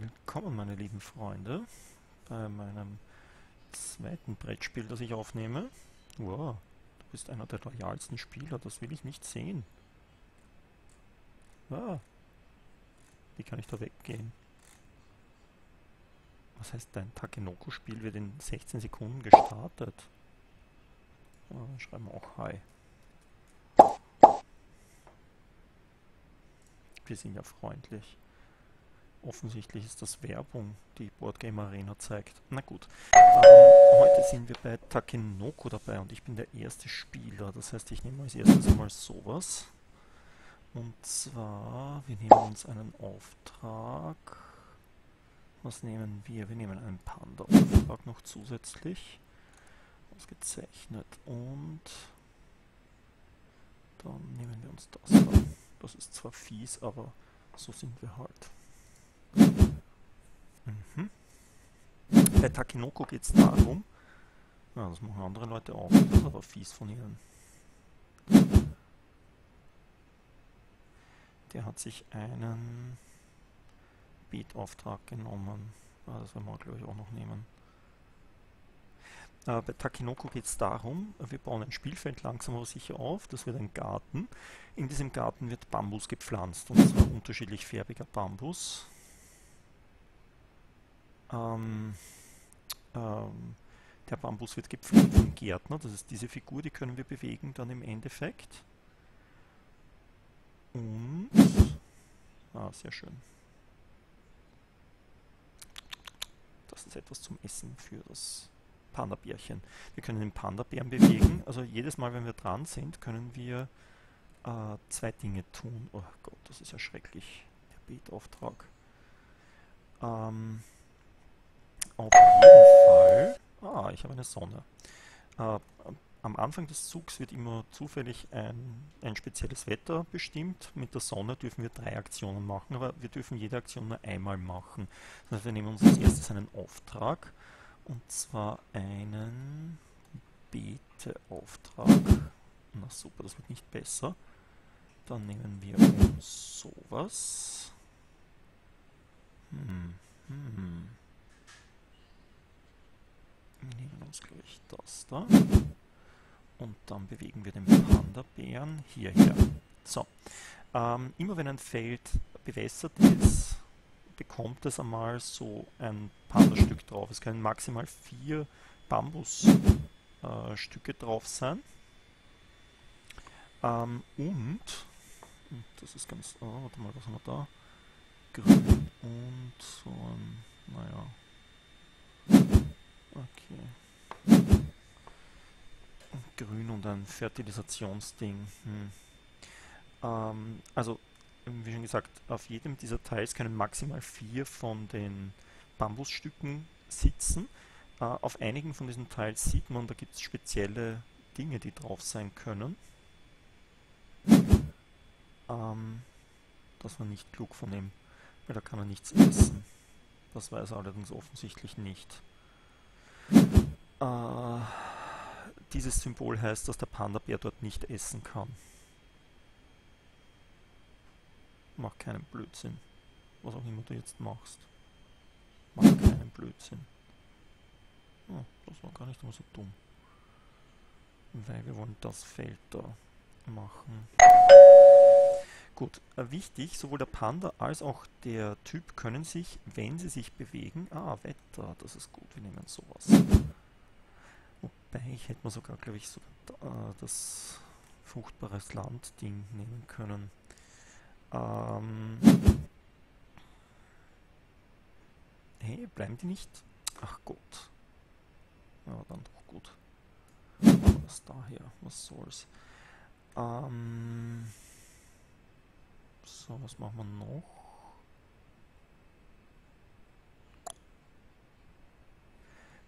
Willkommen, meine lieben Freunde, bei meinem zweiten Brettspiel, das ich aufnehme. Wow, du bist einer der loyalsten Spieler, das will ich nicht sehen. Ah, wie kann ich da weggehen? Was heißt, dein Takenoko-Spiel wird in 16 Sekunden gestartet? Ah, schreiben wir auch Hi. Wir sind ja freundlich. Offensichtlich ist das Werbung, die Boardgame Arena zeigt. Na gut. Ähm, heute sind wir bei Takenoko dabei und ich bin der erste Spieler. Das heißt, ich nehme als erstes mal sowas. Und zwar, wir nehmen uns einen Auftrag. Was nehmen wir? Wir nehmen einen Panda-Auftrag noch zusätzlich. Ausgezeichnet. Und dann nehmen wir uns das da. Das ist zwar fies, aber so sind wir halt. Mhm. Bei Takinoko geht es darum, ja, das machen andere Leute auch, das ist aber fies von ihnen. Der hat sich einen Beetauftrag genommen. Ah, das werden wir, glaube ich, auch noch nehmen. Äh, bei Takinoko geht es darum, wir bauen ein Spielfeld langsam aber sicher auf, das wird ein Garten. In diesem Garten wird Bambus gepflanzt, und zwar unterschiedlich färbiger Bambus. Ähm, ähm, der Bambus wird gepflegt vom Gärtner, das ist diese Figur, die können wir bewegen dann im Endeffekt. Und, ah, sehr schön. Das ist etwas zum Essen für das Panda-Bärchen. Wir können den Panda-Bären bewegen, also jedes Mal, wenn wir dran sind, können wir äh, zwei Dinge tun. Oh Gott, das ist ja schrecklich, der Betauftrag. Ähm, auf jeden Fall... Ah, ich habe eine Sonne. Äh, am Anfang des Zugs wird immer zufällig ein, ein spezielles Wetter bestimmt. Mit der Sonne dürfen wir drei Aktionen machen, aber wir dürfen jede Aktion nur einmal machen. Das heißt, wir nehmen uns als erstes einen Auftrag, und zwar einen Beteauftrag. Na super, das wird nicht besser. Dann nehmen wir sowas. Hm, hm. Wir nehmen uns gleich das da. Und dann bewegen wir den Panda-Bären hierher. So, ähm, immer wenn ein Feld bewässert ist, bekommt es einmal so ein Panda-Stück drauf. Es können maximal vier Bambusstücke äh, drauf sein. Ähm, und, das ist ganz, oh, warte mal, was haben wir da? Grün und so ein, naja, Okay. Grün und ein Fertilisationsding. Hm. Ähm, also, wie schon gesagt, auf jedem dieser Teils können maximal vier von den Bambusstücken sitzen. Äh, auf einigen von diesen Teils sieht man, da gibt es spezielle Dinge, die drauf sein können. Ähm, das war nicht klug von ihm, weil da kann er nichts essen. Das weiß er allerdings offensichtlich nicht. Äh, dieses Symbol heißt, dass der Panda-Bär dort nicht essen kann. Mach keinen Blödsinn. Was auch immer du jetzt machst. Mach keinen Blödsinn. Oh, das war gar nicht immer so dumm. Weil wir wollen das Feld da machen. Gut, äh, wichtig, sowohl der Panda als auch der Typ können sich, wenn sie sich bewegen, ah, Wetter, das ist gut, wir nehmen sowas. Wobei ich hätte mir sogar, glaube ich, so äh, das fruchtbares Land-Ding nehmen können. Ähm hey, bleiben die nicht? Ach Gott. Ja, dann doch gut. Was daher? Was soll's? Ähm so, was machen wir noch?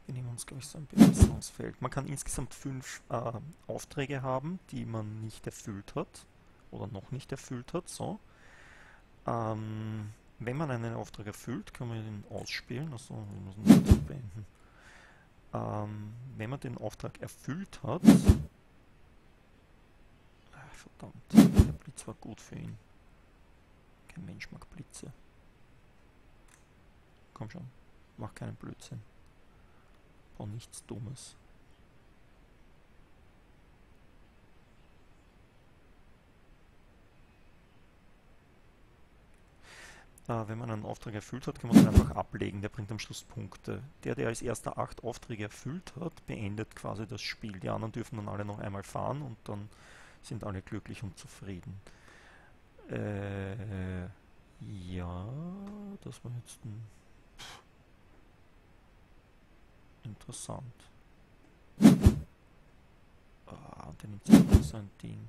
Wir nehmen uns, glaube ich, so ein Bewässerungsfeld. Man kann insgesamt fünf äh, Aufträge haben, die man nicht erfüllt hat oder noch nicht erfüllt hat. So. Ähm, wenn man einen Auftrag erfüllt, kann man ihn ausspielen. Also, wir müssen das beenden. Ähm, wenn man den Auftrag erfüllt hat, ach, verdammt, der Blitz war gut für ihn. Kein Mensch mag Blitze. Komm schon. Mach keinen Blödsinn. Bau nichts Dummes. Äh, wenn man einen Auftrag erfüllt hat, kann man den einfach ablegen. Der bringt am Schluss Punkte. Der, der als erster acht Aufträge erfüllt hat, beendet quasi das Spiel. Die anderen dürfen dann alle noch einmal fahren und dann sind alle glücklich und zufrieden. Äh, ja, das war jetzt ein... interessant. Ah, und der nimmt sich so ein Ding.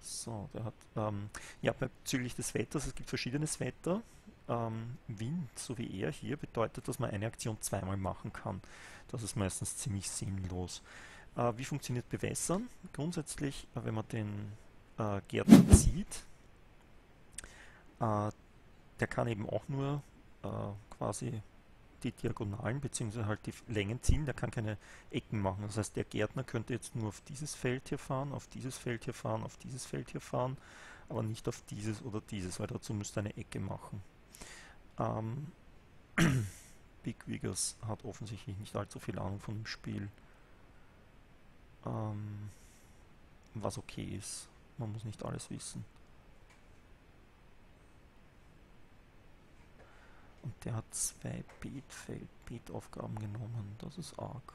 So, der hat, ähm, ja, bezüglich des Wetters, es gibt verschiedenes Wetter. Ähm, Wind, so wie er hier, bedeutet, dass man eine Aktion zweimal machen kann. Das ist meistens ziemlich sinnlos. Äh, wie funktioniert Bewässern? Grundsätzlich, äh, wenn man den äh, Gärtner zieht, äh, der kann eben auch nur äh, quasi die Diagonalen bzw. halt die Längen ziehen, der kann keine Ecken machen. Das heißt, der Gärtner könnte jetzt nur auf dieses Feld hier fahren, auf dieses Feld hier fahren, auf dieses Feld hier fahren, aber nicht auf dieses oder dieses, weil dazu müsste eine Ecke machen. Ähm, Big Wiggers hat offensichtlich nicht allzu viel Ahnung von dem Spiel. Ähm, was okay ist. Man muss nicht alles wissen. Und der hat zwei Beetfeld, Beetaufgaben genommen. Das ist arg.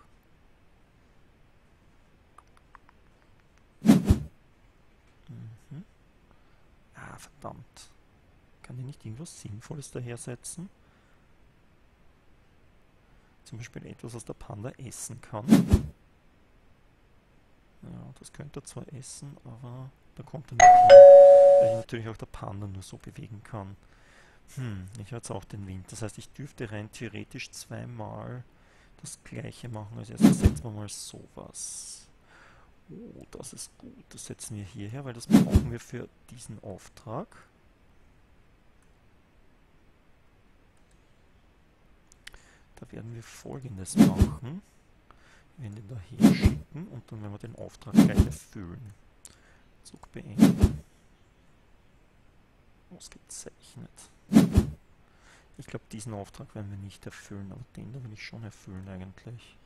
Mhm. Ah, verdammt. Kann ich nicht irgendwas Sinnvolles dahersetzen? Zum Beispiel etwas, was der Panda essen kann. Ja, das könnte er zwar essen, aber da kommt er nicht hin. Weil natürlich auch der Panda nur so bewegen kann. Hm, ich jetzt auch den Wind. Das heißt, ich dürfte rein theoretisch zweimal das gleiche machen. Als erstes setzen wir mal sowas. Oh, das ist gut. Das setzen wir hierher, weil das brauchen wir für diesen Auftrag. Da werden wir folgendes machen. Wir werden den daher schicken und dann werden wir den Auftrag gleich erfüllen. Zug beenden. Ausgezeichnet. Ich glaube, diesen Auftrag werden wir nicht erfüllen, aber den da will ich schon erfüllen eigentlich.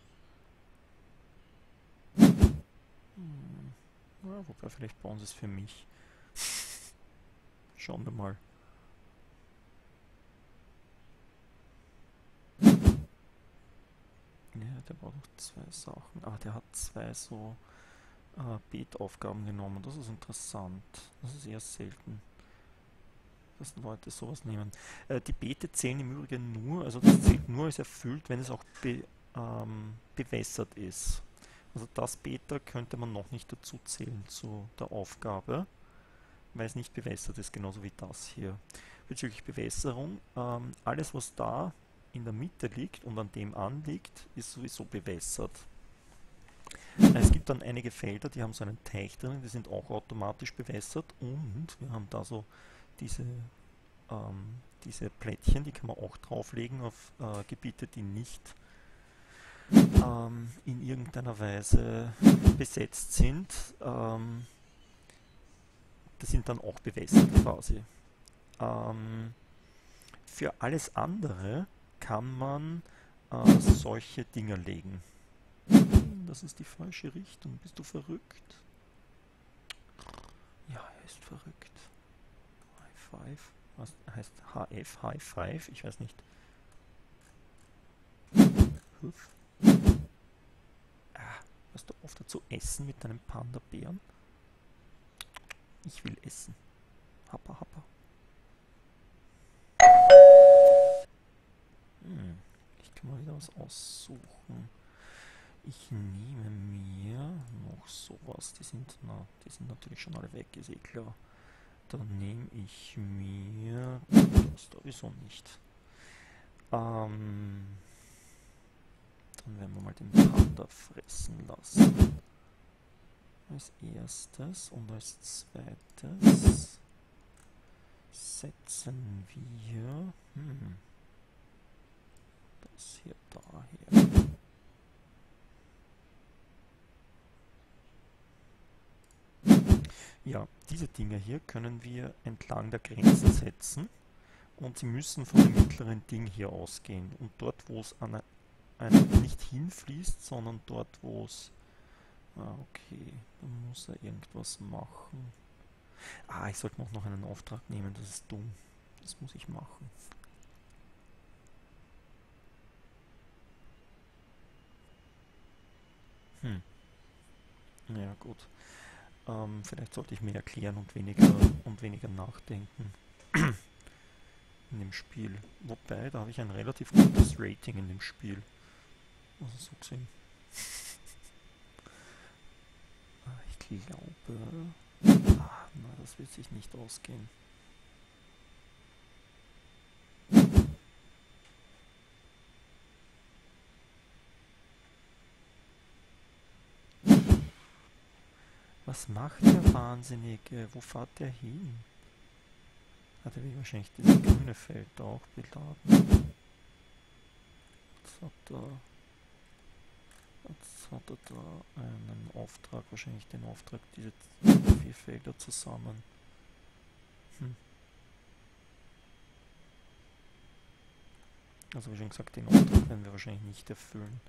Hm. Ja, wobei, vielleicht bauen sie es für mich. Schauen wir mal. Ja, der braucht noch zwei Sachen. Ah, der hat zwei so äh, Beetaufgaben genommen. Das ist interessant. Das ist eher selten dass Leute sowas nehmen. Äh, die Beete zählen im Übrigen nur, also das zählt nur als erfüllt, wenn es auch be, ähm, bewässert ist. Also das Beta könnte man noch nicht dazu zählen zu der Aufgabe, weil es nicht bewässert ist, genauso wie das hier. Bezüglich Bewässerung, ähm, alles was da in der Mitte liegt und an dem anliegt, ist sowieso bewässert. Es gibt dann einige Felder, die haben so einen Teich drin, die sind auch automatisch bewässert und wir haben da so diese, ähm, diese Plättchen, die kann man auch drauflegen auf äh, Gebiete, die nicht ähm, in irgendeiner Weise besetzt sind. Ähm, das sind dann auch bewässert quasi. Ähm, für alles andere kann man äh, solche Dinger legen. Das ist die falsche Richtung. Bist du verrückt? Ja, er ist verrückt. Five. Was heißt HF, High Five? Ich weiß nicht. Hüf. Ah, hast du oft dazu essen mit deinem Panda-Bären? Ich will essen. Happa, happa. Hm, ich kann mal wieder was aussuchen. Ich nehme mir noch sowas. Die sind, na, die sind natürlich schon alle weg, ist eh klar. Dann nehme ich mir das sowieso nicht. Ähm, dann werden wir mal den Panda fressen lassen. Als erstes und als zweites setzen wir hm, das hier daher. Ja, diese Dinge hier können wir entlang der Grenzen setzen und Sie müssen von dem mittleren Ding hier ausgehen. Und dort, wo es an ein, nicht hinfließt, sondern dort, wo es... Ah, okay, dann muss er irgendwas machen. Ah, ich sollte noch einen Auftrag nehmen, das ist dumm. Das muss ich machen. Hm. Ja, gut. Ähm, vielleicht sollte ich mehr erklären und weniger und weniger nachdenken in dem Spiel. Wobei, da habe ich ein relativ gutes Rating in dem Spiel. Also so gesehen. Ah, ich glaube... Ah, na, das wird sich nicht ausgehen. Was macht der Wahnsinnige? Wo fährt der hin? Hat er wahrscheinlich das grüne Feld auch beladen. Jetzt hat er, jetzt hat er da einen Auftrag, wahrscheinlich den Auftrag, diese vier Felder zusammen. Hm. Also wie schon gesagt, den Auftrag werden wir wahrscheinlich nicht erfüllen.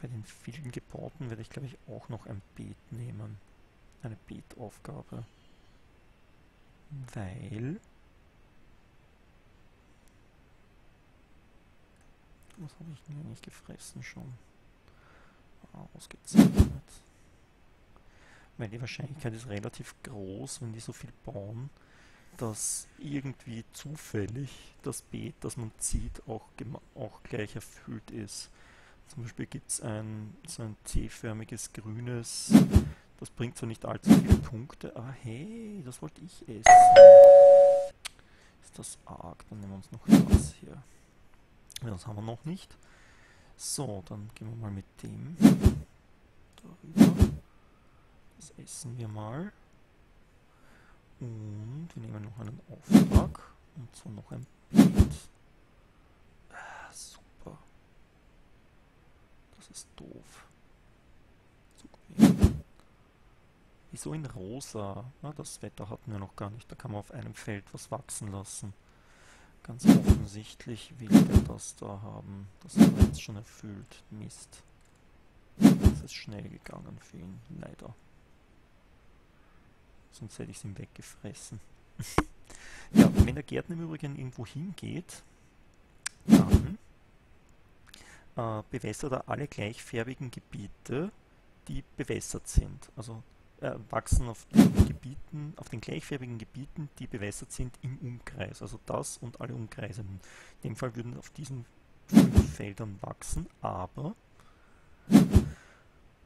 Bei den vielen Gebauten werde ich, glaube ich, auch noch ein Beet nehmen. Eine Beetaufgabe. Weil... Was habe ich denn eigentlich gefressen schon? Ausgezeichnet. Weil die Wahrscheinlichkeit ist relativ groß, wenn die so viel bauen, dass irgendwie zufällig das Beet, das man zieht, auch, auch gleich erfüllt ist. Zum Beispiel gibt es ein, so ein C-förmiges grünes, das bringt zwar nicht allzu viele Punkte, aber hey, das wollte ich essen. Ist das arg? Dann nehmen wir uns noch das hier. Das haben wir noch nicht. So, dann gehen wir mal mit dem darüber. Das essen wir mal. Und wir nehmen noch einen Auftrag. Und zwar noch ein Bild. Ah, super. Das ist doof. Wieso in rosa? Na, das Wetter hatten wir noch gar nicht. Da kann man auf einem Feld was wachsen lassen. Ganz offensichtlich will der das da haben. Das haben wir jetzt schon erfüllt. Mist. Das ist schnell gegangen für ihn, leider. Sonst hätte ich es ihm weggefressen. ja, wenn der Gärtner im Übrigen irgendwo hingeht, dann äh, bewässert er alle gleichfärbigen Gebiete, die bewässert sind. Also äh, wachsen auf den Gebieten, auf den gleichfärbigen Gebieten, die bewässert sind im Umkreis. Also das und alle Umkreisenden. In dem Fall würden auf diesen fünf Feldern wachsen, aber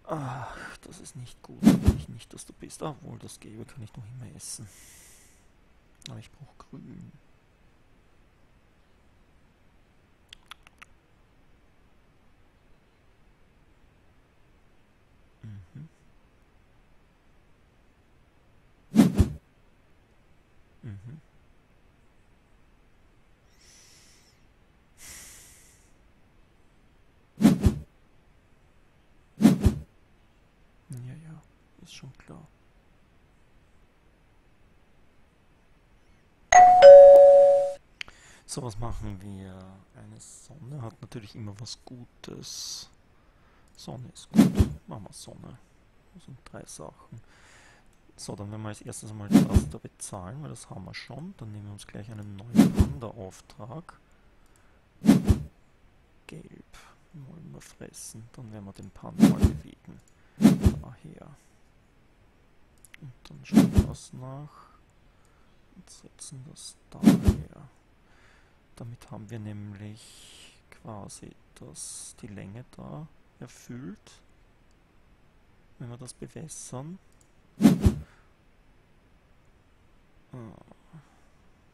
Ach, das ist nicht gut. Ich nicht, dass du bist. Obwohl, das Gelbe kann ich noch immer essen. Aber ich brauche Grün. Mhm. Mhm. ist schon klar. So, was machen wir? Eine Sonne hat natürlich immer was Gutes. Sonne ist gut. Machen wir Sonne. Das sind drei Sachen. So, dann werden wir als erstes einmal das da bezahlen, weil das haben wir schon. Dann nehmen wir uns gleich einen neuen Panda-Auftrag. Gelb. Wollen wir fressen. Dann werden wir den Panda mal bewegen. Daher. Und dann schauen wir das nach und setzen das daher. Damit haben wir nämlich quasi das, die Länge da erfüllt. Wenn wir das bewässern. Ah,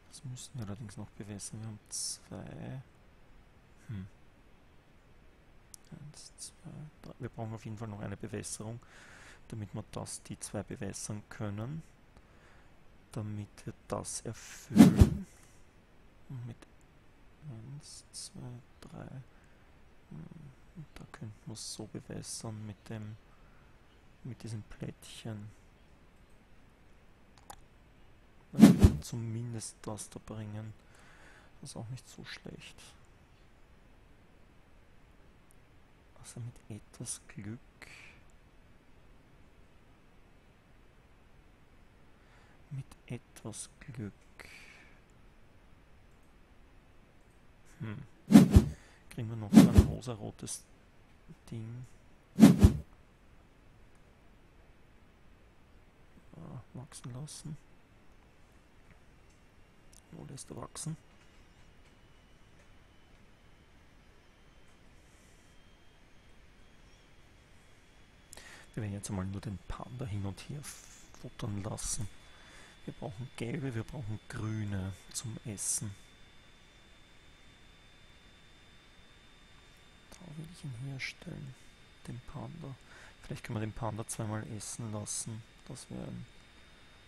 das müssen wir allerdings noch bewässern. Wir haben zwei. Hm. Eins, zwei, drei. Wir brauchen auf jeden Fall noch eine Bewässerung, damit wir das, die zwei bewässern können. Damit wir das erfüllen. Und mit 1, 2, 3. Da könnten wir es so bewässern mit dem mit diesem Plättchen. zumindest das da bringen. Das ist auch nicht so schlecht. Also mit etwas Glück. Mit etwas Glück. Hm. Kriegen wir noch so ein rosarotes Ding. Ah, wachsen lassen. Wo lässt er wachsen? Wir werden jetzt einmal nur den Panda hin und her futtern lassen. Wir brauchen gelbe, wir brauchen grüne zum Essen. Da will ich ihn herstellen, den Panda. Vielleicht können wir den Panda zweimal essen lassen. Das wäre ein,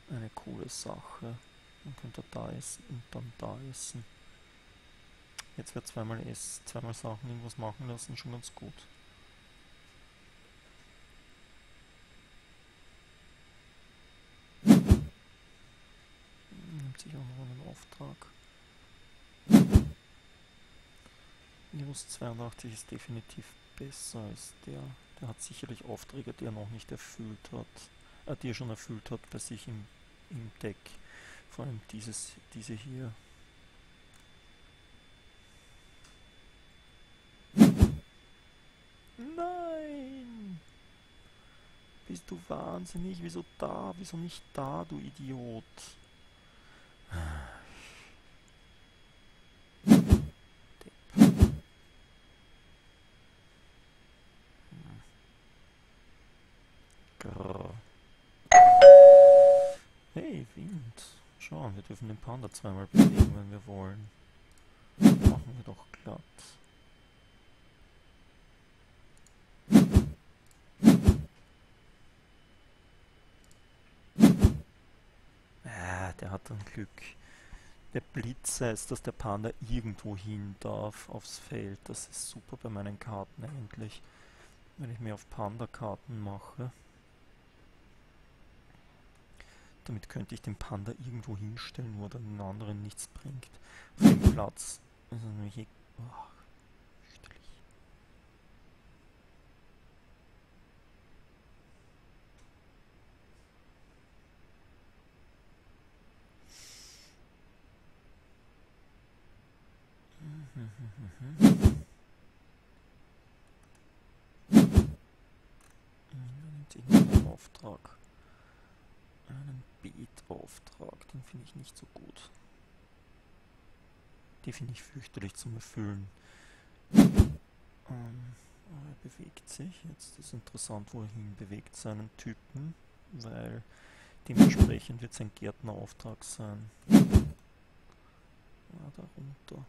eine coole Sache. Dann könnte er da essen und dann da essen. Jetzt wird zweimal zweimal Sachen irgendwas machen lassen, schon ganz gut. Nimmt sich auch noch einen Auftrag. Minus 82 ist definitiv besser als der. Der hat sicherlich Aufträge, die er noch nicht erfüllt hat. Äh, die er schon erfüllt hat bei sich im, im Deck. Vor allem dieses, diese hier. Nein! Bist du wahnsinnig? Wieso da? Wieso nicht da, du Idiot? Schauen, wir dürfen den Panda zweimal bewegen, wenn wir wollen. Machen wir doch glatt. Ah, der hat dann Glück. Der Blitz heißt, dass der Panda irgendwo hin darf aufs Feld. Das ist super bei meinen Karten eigentlich. Wenn ich mir auf Panda-Karten mache. Damit könnte ich den Panda irgendwo hinstellen, wo er den anderen nichts bringt. Auf Platz. Also hier. Oh, fürchterlich. Mhm. Auftrag einen Beetauftrag, den finde ich nicht so gut. Den finde ich fürchterlich zum Erfüllen. Ähm, er bewegt sich. Jetzt ist interessant, wohin bewegt seinen Typen, weil dementsprechend wird sein Gärtnerauftrag sein. Ja, darunter.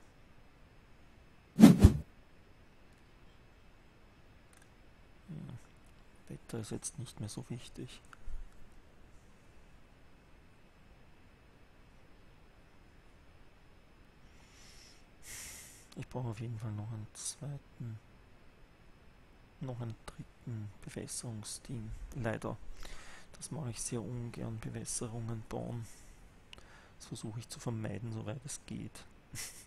Ja, Wetter ist jetzt nicht mehr so wichtig. Ich brauche auf jeden Fall noch einen zweiten, noch einen dritten Bewässerungsding. Leider. Das mache ich sehr ungern, Bewässerungen bauen. Das versuche ich zu vermeiden, soweit es geht.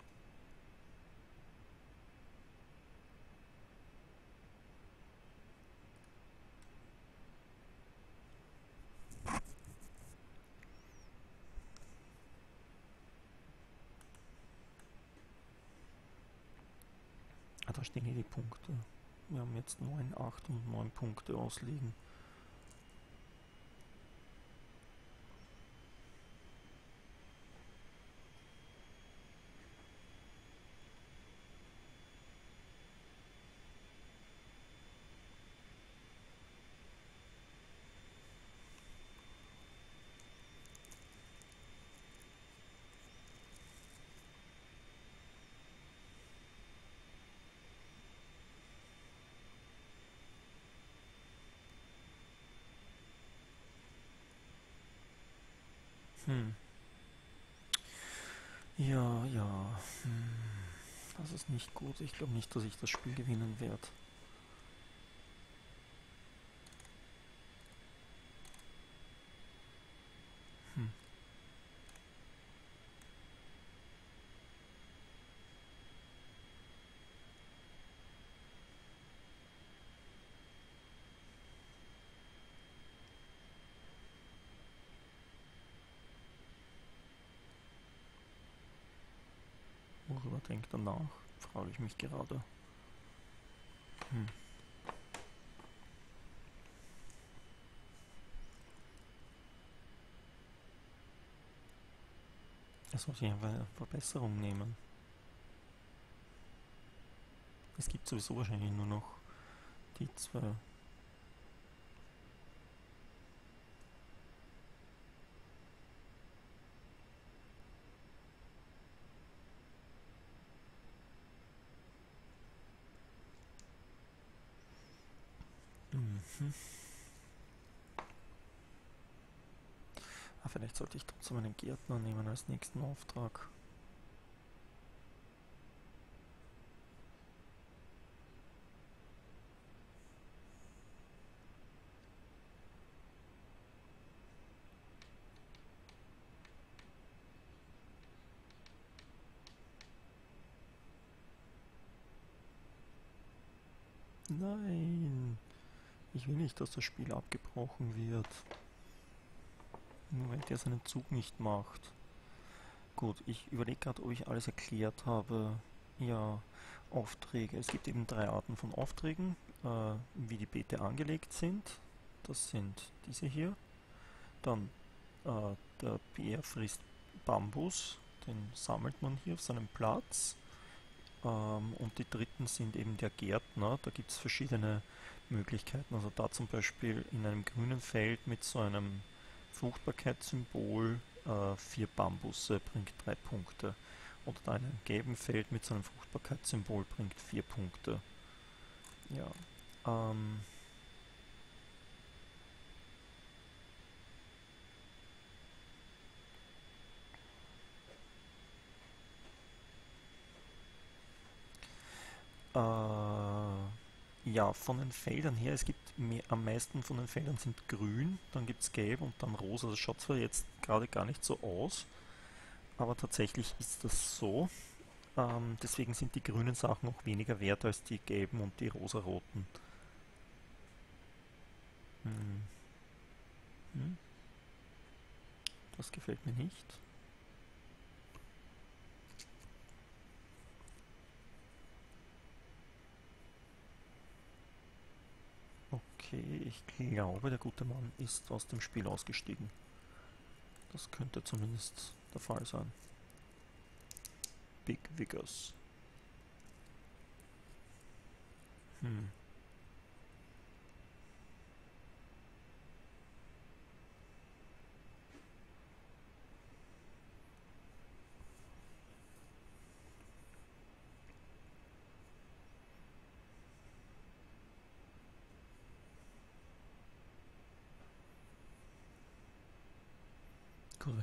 da stehen hier die Punkte. Wir haben jetzt 9, 8 und 9 Punkte ausliegen. Das ist nicht gut. Ich glaube nicht, dass ich das Spiel gewinnen werde. Hm. Worüber denkt danach? Frage ich mich gerade. Hm. Das muss ich einfach eine Verbesserung nehmen. Es gibt sowieso wahrscheinlich nur noch die zwei. Mhm. Ah, vielleicht sollte ich trotzdem einen Gärtner nehmen als nächsten Auftrag. Nein, ich will nicht, dass das Spiel abgebrochen wird. Nur weil der seinen Zug nicht macht. Gut, ich überlege gerade, ob ich alles erklärt habe. Ja, Aufträge. Es gibt eben drei Arten von Aufträgen, äh, wie die Beete angelegt sind. Das sind diese hier. Dann äh, der Bär frisst Bambus, den sammelt man hier auf seinem Platz. Ähm, und die dritten sind eben der Gärtner. Da gibt es verschiedene Möglichkeiten. Also da zum Beispiel in einem grünen Feld mit so einem Fruchtbarkeitssymbol äh, vier Bambusse bringt drei Punkte. Oder da in einem gelben Feld mit so einem Fruchtbarkeitssymbol bringt vier Punkte. Ja. Ähm, Äh, ja, von den Feldern her, es gibt mehr, am meisten von den Feldern sind grün, dann gibt es gelb und dann rosa. Das schaut zwar jetzt gerade gar nicht so aus, aber tatsächlich ist das so. Ähm, deswegen sind die grünen Sachen auch weniger wert als die gelben und die rosaroten. Hm. Hm. Das gefällt mir nicht. Okay, ich glaube, der gute Mann ist aus dem Spiel ausgestiegen. Das könnte zumindest der Fall sein. Big Vickers. Hm.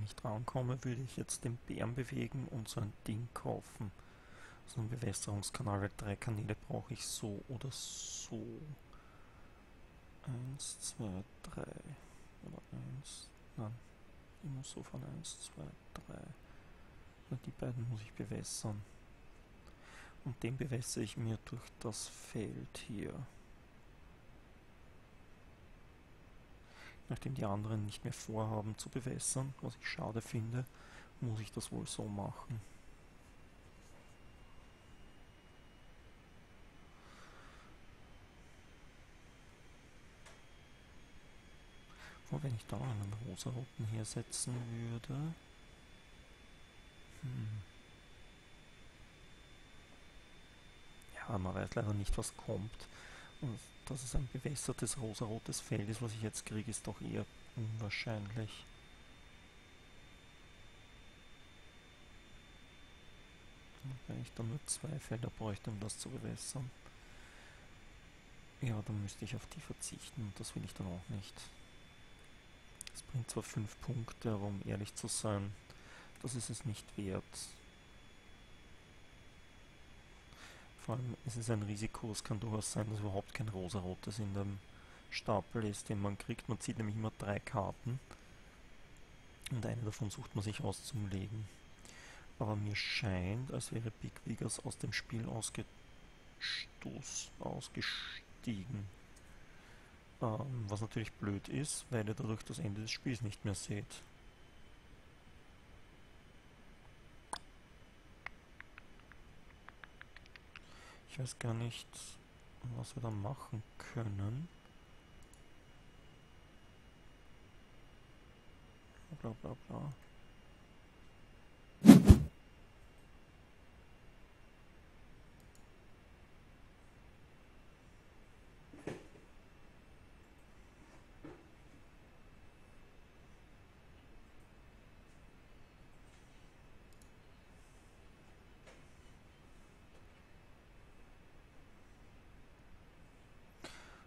Ich drankomme, würde ich jetzt den Bären bewegen und so ein Ding kaufen. So einen Bewässerungskanal, weil drei Kanäle brauche ich so oder so. Eins, zwei, drei. Oder eins. Nein. Ich muss so von eins, zwei, drei. Und die beiden muss ich bewässern. Und den bewässere ich mir durch das Feld hier. Nachdem die anderen nicht mehr vorhaben zu bewässern, was ich schade finde, muss ich das wohl so machen. Und wenn ich da einen rosaroten hersetzen würde... Hm. Ja, man weiß leider nicht, was kommt. Und dass es ein bewässertes rosarotes Feld ist, was ich jetzt kriege, ist doch eher unwahrscheinlich. Wenn ich dann nur zwei Felder bräuchte, um das zu bewässern. Ja, dann müsste ich auf die verzichten und das will ich dann auch nicht. Das bringt zwar 5 Punkte, aber um ehrlich zu sein, das ist es nicht wert. Vor allem ist es ein Risiko, es kann durchaus sein, dass überhaupt kein rosarotes in dem Stapel ist, den man kriegt. Man zieht nämlich immer drei Karten und eine davon sucht man sich aus zum Legen. Aber mir scheint, als wäre Big Vegas aus dem Spiel ausgestoßen, ausgestiegen. Ähm, was natürlich blöd ist, weil ihr dadurch das Ende des Spiels nicht mehr seht. Ich weiß gar nicht, was wir da machen können. Bla bla bla.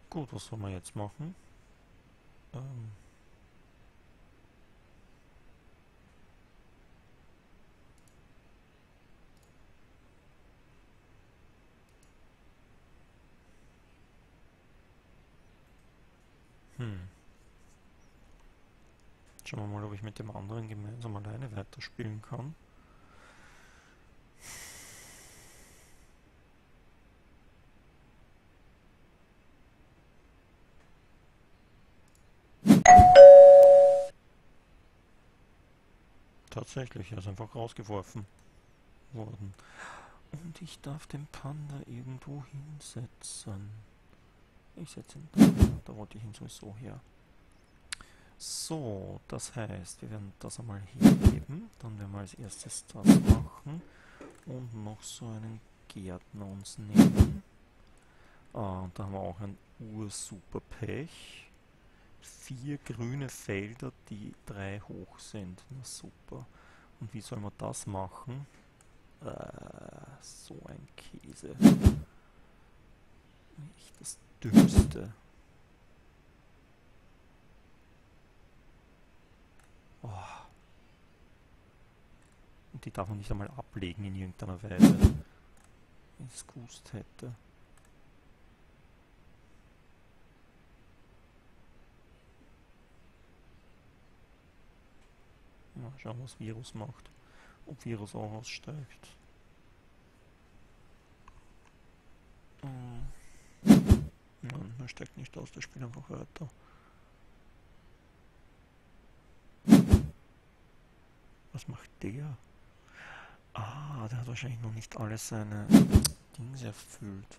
Gut, was soll man jetzt machen? Ähm hm. Schauen wir mal, ob ich mit dem anderen gemeinsam alleine weiterspielen kann. Tatsächlich, er ist einfach rausgeworfen worden. Und ich darf den Panda irgendwo hinsetzen. Ich setze ihn da. Da wollte ich ihn sowieso her. So, das heißt, wir werden das einmal heben. Dann werden wir als erstes das machen. Und noch so einen Gärtner uns nehmen. Ah, und da haben wir auch ein ursuper Pech vier grüne Felder, die drei hoch sind. Na super. Und wie soll man das machen? Äh, so ein Käse. Nicht das Dümmste. Oh. Und die darf man nicht einmal ablegen in irgendeiner Weise. Wenn ich es gewusst hätte. Mal schauen, was Virus macht. Ob Virus auch aussteigt. Hm. Nein, er steigt nicht aus, der spielt einfach weiter. Was macht der? Ah, der hat wahrscheinlich noch nicht alle seine Dings erfüllt.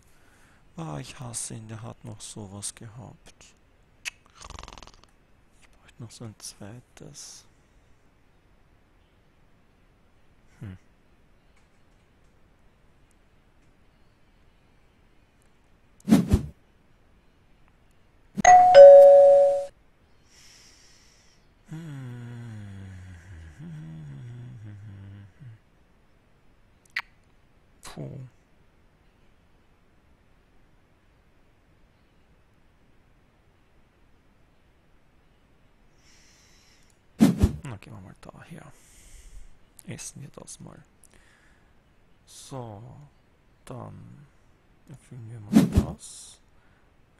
Ah, ich hasse ihn, der hat noch sowas gehabt. Ich bräuchte noch so ein zweites. Hm. Puh. Na, gehen wir mal daher essen wir das mal. So, dann erfüllen wir mal das.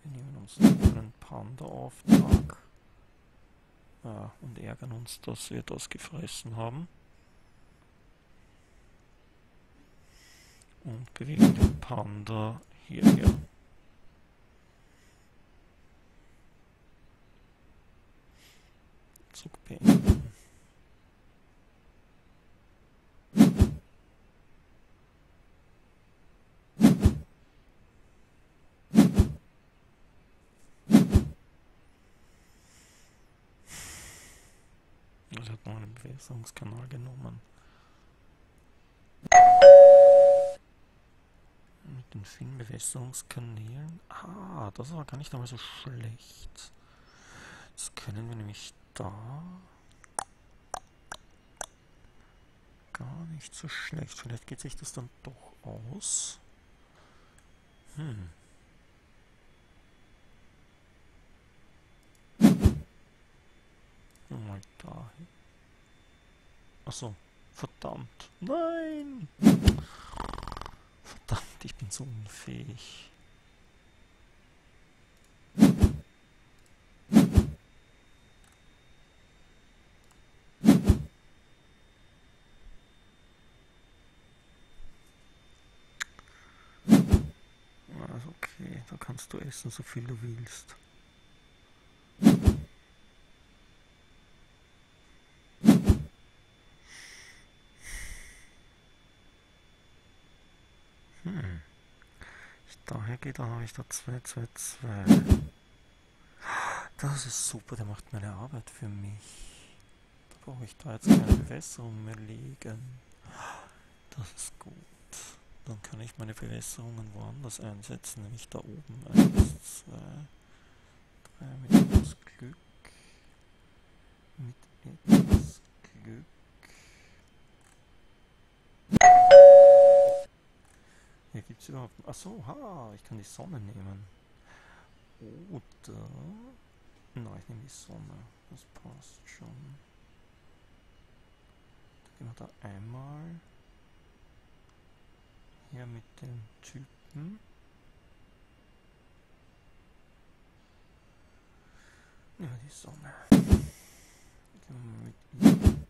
Wir nehmen uns einen Panda-Auftrag ja, und ärgern uns, dass wir das gefressen haben. Und bewegen den Panda hierher. Zug beenden. Bewässerungskanal genommen. Mit den vielen Bewässerungskanälen. Ah, das war gar nicht einmal so schlecht. Das können wir nämlich da. Gar nicht so schlecht. Vielleicht geht sich das dann doch aus. Hm. mal dahin. Achso, verdammt. Nein! Verdammt, ich bin so unfähig. Also okay, da kannst du essen, so viel du willst. Hm. Gehe, dann habe ich da 2, 2, 2. Das ist super, der macht meine Arbeit für mich. Da brauche ich da jetzt keine Bewässerung mehr legen. Das ist gut. Dann kann ich meine Bewässerungen woanders einsetzen, nämlich da oben. 1, 2, 3 mit etwas Glück. Mit etwas Glück. Hier gibt es überhaupt. Achso, ha, ich kann die Sonne nehmen. Oder. Nein, ich nehme die Sonne. Das passt schon. Da gehen wir da einmal. Hier mit dem Typen. Ja, die Sonne. Gehen wir mit ihm.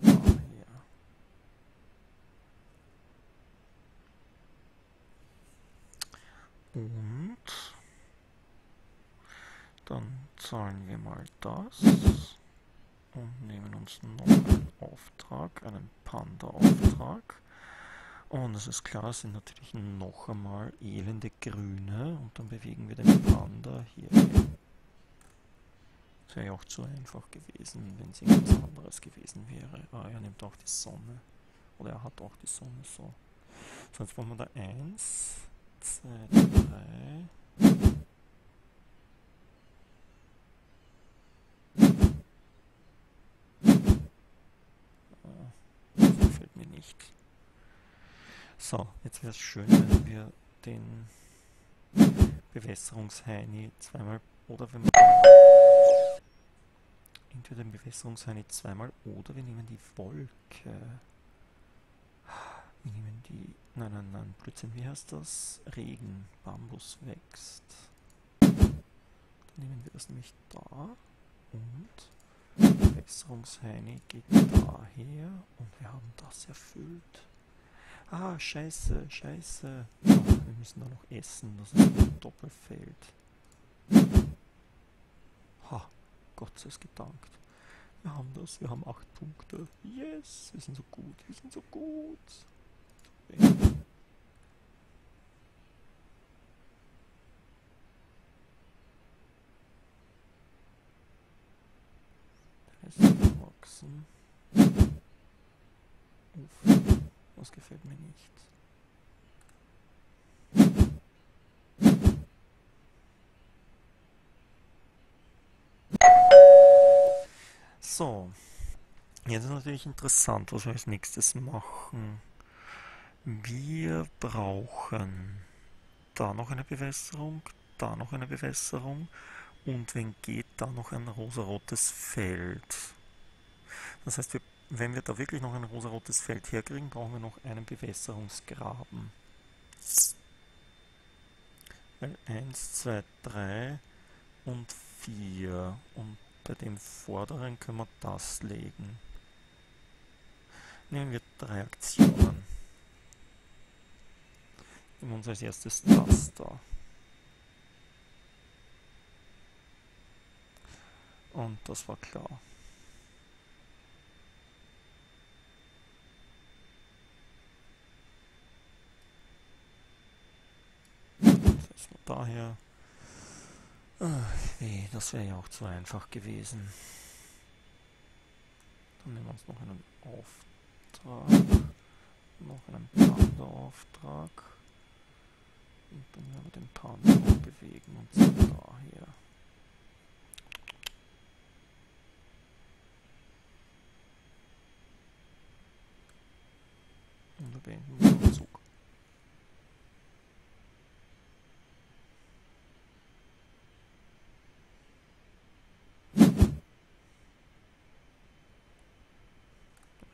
Daher. Und dann zahlen wir mal das und nehmen uns noch einen Auftrag, einen Panda-Auftrag. Und es ist klar, es sind natürlich noch einmal elende Grüne und dann bewegen wir den Panda hier. Das wäre ja auch zu einfach gewesen, wenn es irgendwas anderes gewesen wäre. Ah, er nimmt auch die Sonne. Oder er hat auch die Sonne so. So, jetzt wollen wir da 1, 2, 3. Das gefällt mir nicht. So, jetzt wäre es schön, wenn wir den Bewässerungsheini zweimal oder wenn wir entweder den Bewässerungsheini zweimal oder wir nehmen die Wolke. Wir nehmen die. Nein, nein, nein, Blödsinn, wie heißt das? Regen, Bambus wächst. Dann nehmen wir das nämlich da und Bewässerungsheini geht daher und wir haben das erfüllt. Ah, scheiße, scheiße. Wir müssen da noch essen, das ist ein Doppelfeld. Ha, Gott sei es gedankt. Wir haben das, wir haben acht Punkte. Yes, wir sind so gut, wir sind so gut. Uff. Das gefällt mir nicht. So, jetzt ist natürlich interessant, was wir als nächstes machen. Wir brauchen da noch eine Bewässerung, da noch eine Bewässerung und wenn geht, da noch ein rosarotes Feld. Das heißt, wir wenn wir da wirklich noch ein rosarotes Feld herkriegen, brauchen wir noch einen Bewässerungsgraben. Weil 1, 2, 3 und 4. Und bei dem vorderen können wir das legen. Nehmen wir drei Aktionen. Nehmen wir uns als erstes das da. Und das war klar. daher, ach, nee, das wäre ja auch zu einfach gewesen. Dann nehmen wir uns noch einen Auftrag, noch einen Panda-Auftrag und dann aber den Panzer bewegen und so daher. Und beenden wir den Zug.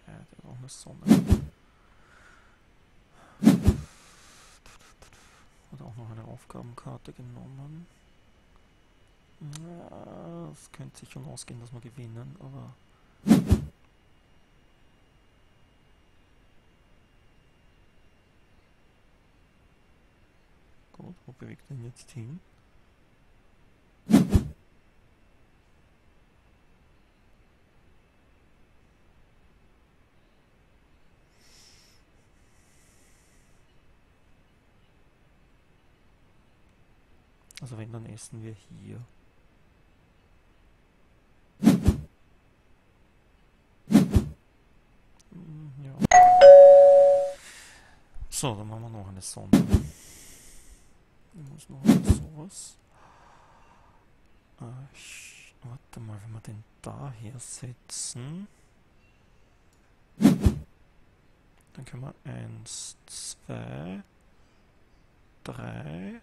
Ja, der auch eine Sonne. Aufgabenkarte genommen. Ja, es könnte sich schon ausgehen, dass wir gewinnen, aber Gut, wo bewegt denn jetzt hin? Also wenn, dann essen wir hier. Hm, ja. So, dann machen wir noch eine Sonde. Ich muss noch sowas. Äh, warte mal, wenn wir den daher setzen. Dann können wir 1, 2, 3,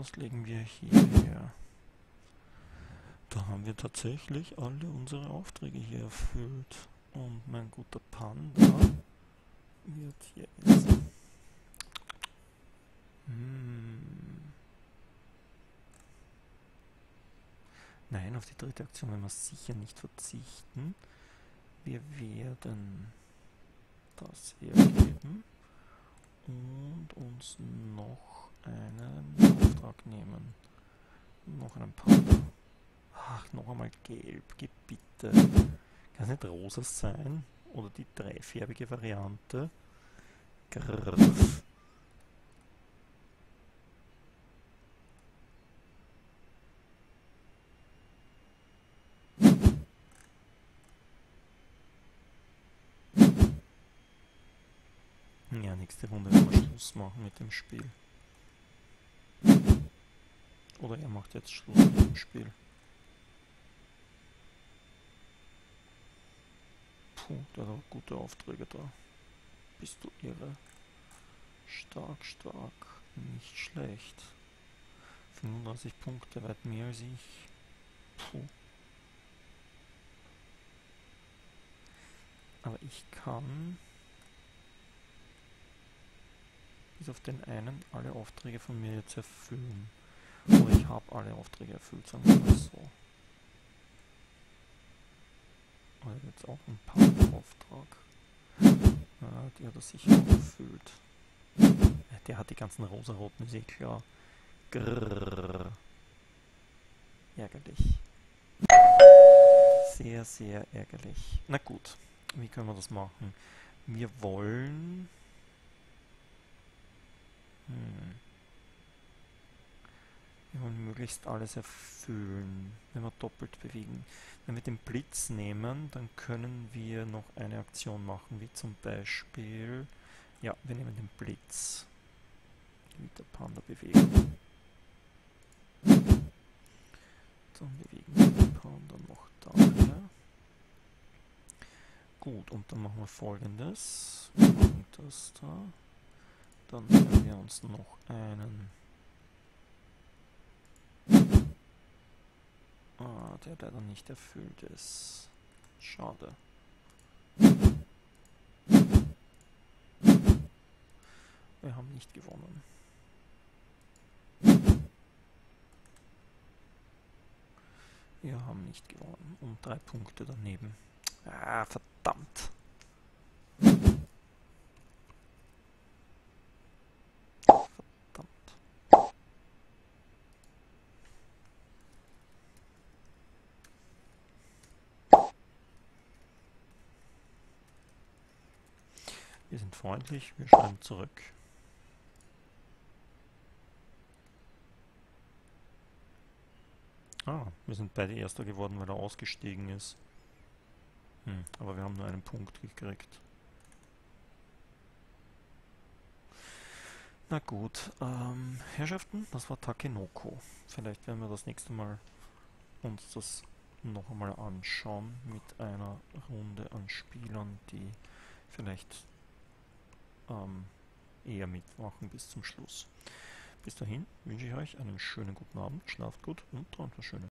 das legen wir hierher. Da haben wir tatsächlich alle unsere Aufträge hier erfüllt. Und mein guter Panda wird hier essen. Hm. Nein, auf die dritte Aktion werden wir sicher nicht verzichten. Wir werden das hergeben und uns noch einen Auftrag nehmen. Noch einen Panda. Ach, noch einmal gelb, bitte. Kann es nicht rosa sein? Oder die dreifärbige Variante? Grrr. Ja, nächste Runde wir Schluss machen mit dem Spiel. Oder er macht jetzt Schluss mit dem Spiel. Puh, der hat auch gute Aufträge da. Bist du irre? Stark, stark. Nicht schlecht. 35 Punkte, weit mehr als ich. Puh. Aber ich kann bis auf den einen alle Aufträge von mir jetzt erfüllen. Oder ich habe alle Aufträge erfüllt, sagen wir so. Aber jetzt auch ein Partnerauftrag. Ja, die hat er sicher erfüllt. Der hat die ganzen rosaroten, klar. Grrr. Ärgerlich. Sehr, sehr ärgerlich. Na gut, wie können wir das machen? Wir wollen... Hm. Wir wollen möglichst alles erfüllen, wenn wir doppelt bewegen. Wenn wir den Blitz nehmen, dann können wir noch eine Aktion machen, wie zum Beispiel, ja, wir nehmen den Blitz. Mit der Panda bewegen. Dann bewegen wir den Panda noch daher. Gut, und dann machen wir folgendes. Wir machen das da. Dann nehmen wir uns noch einen Ah, der leider nicht erfüllt ist. Schade. Wir haben nicht gewonnen. Wir haben nicht gewonnen. Und drei Punkte daneben. Ah, verdammt. Wir sind freundlich, wir schreiben zurück. Ah, wir sind beide Erster geworden, weil er ausgestiegen ist. Hm, aber wir haben nur einen Punkt gekriegt. Na gut, ähm, Herrschaften, das war Takenoko. Vielleicht werden wir das nächste Mal uns das noch einmal anschauen mit einer Runde an Spielern, die vielleicht ähm, eher mitmachen bis zum Schluss. Bis dahin wünsche ich euch einen schönen guten Abend, schlaft gut und träumt was Schönes.